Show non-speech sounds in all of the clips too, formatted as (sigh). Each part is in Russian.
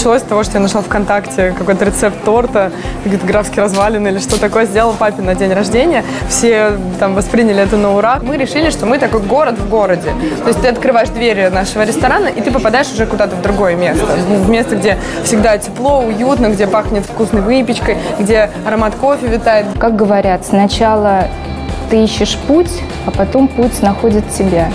началось с того, что я нашла ВКонтакте какой-то рецепт торта, какие-то графские развалины или что такое, сделала папе на день рождения. Все там восприняли это на ура. Мы решили, что мы такой город в городе. То есть ты открываешь двери нашего ресторана, и ты попадаешь уже куда-то в другое место. В место, где всегда тепло, уютно, где пахнет вкусной выпечкой, где аромат кофе витает. Как говорят, сначала ты ищешь путь, а потом путь находит тебя.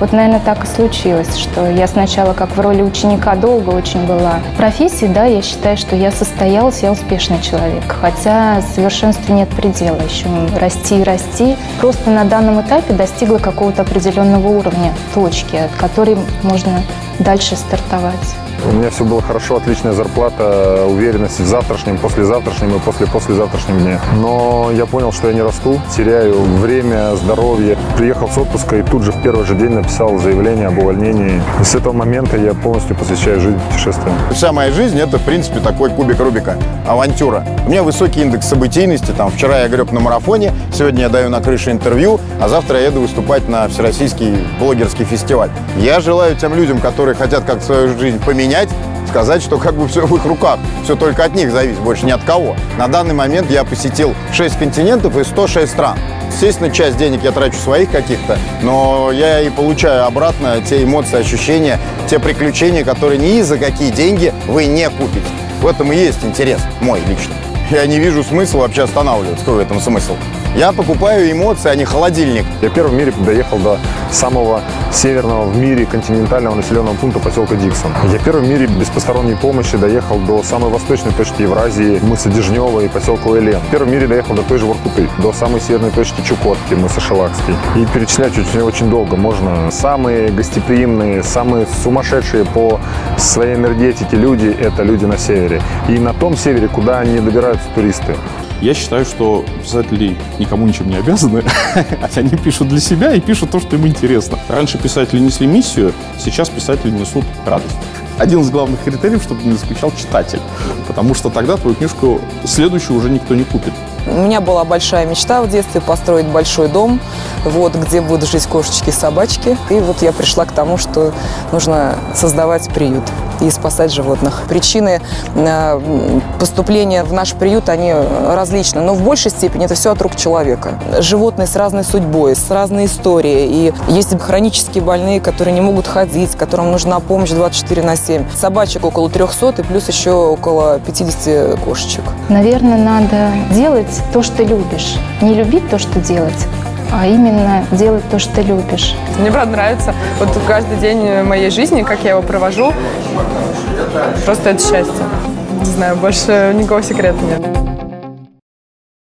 Вот, наверное, так и случилось, что я сначала как в роли ученика долго очень была. В профессии, да, я считаю, что я состоялась, я успешный человек. Хотя совершенству нет предела, еще расти и расти. Просто на данном этапе достигла какого-то определенного уровня, точки, от которой можно дальше стартовать. У меня все было хорошо, отличная зарплата, уверенность в завтрашнем, послезавтрашнем и после-послезавтрашнем дне. Но я понял, что я не расту, теряю время, здоровье. Приехал с отпуска и тут же в первый же день написал заявление об увольнении. И с этого момента я полностью посвящаю жизнь путешествиям. Вся моя жизнь – это, в принципе, такой кубик Рубика, авантюра. У меня высокий индекс событийности. Там, вчера я греб на марафоне, сегодня я даю на крыше интервью, а завтра я еду выступать на Всероссийский блогерский фестиваль. Я желаю тем людям, которые хотят как свою жизнь поменять, сказать, что как бы все в их руках, все только от них зависит, больше ни от кого. На данный момент я посетил 6 континентов и 106 стран. Естественно, часть денег я трачу своих каких-то, но я и получаю обратно те эмоции, ощущения, те приключения, которые ни за какие деньги вы не купите. В этом и есть интерес мой личный. Я не вижу смысла вообще останавливаться. Какой в этом смысл? Я покупаю эмоции, а не холодильник. Я первый в мире доехал до самого северного в мире континентального населенного пункта поселка Диксон. Я первый в мире без посторонней помощи доехал до самой восточной точки Евразии, мыса Дежнева и поселка Элен. Первый в мире доехал до той же Воркуты, до самой северной точки Чукотки, мыса Шелакский. И перечислять очень, очень долго можно. Самые гостеприимные, самые сумасшедшие по своей энергетике люди – это люди на севере. И на том севере, куда не добираются туристы. Я считаю, что писатели никому ничем не обязаны. (laughs) Они пишут для себя и пишут то, что им интересно. Раньше писатели несли миссию, сейчас писатели несут радость. Один из главных критериев, чтобы не заскучал читатель. Потому что тогда твою книжку следующую уже никто не купит. У меня была большая мечта в детстве построить большой дом, вот, где будут жить кошечки и собачки. И вот я пришла к тому, что нужно создавать приют и спасать животных. Причины э, поступления в наш приют, они различны, но в большей степени это все от рук человека. Животные с разной судьбой, с разной историей. И есть хронические больные, которые не могут ходить, которым нужна помощь 24 на 7. Собачек около 300 и плюс еще около 50 кошечек. Наверное, надо делать то, что любишь. Не любить то, что делать, а именно делать то, что любишь. Мне, правда, нравится вот каждый день моей жизни, как я его провожу. Просто это счастье. Не знаю, больше никакого секрета нет.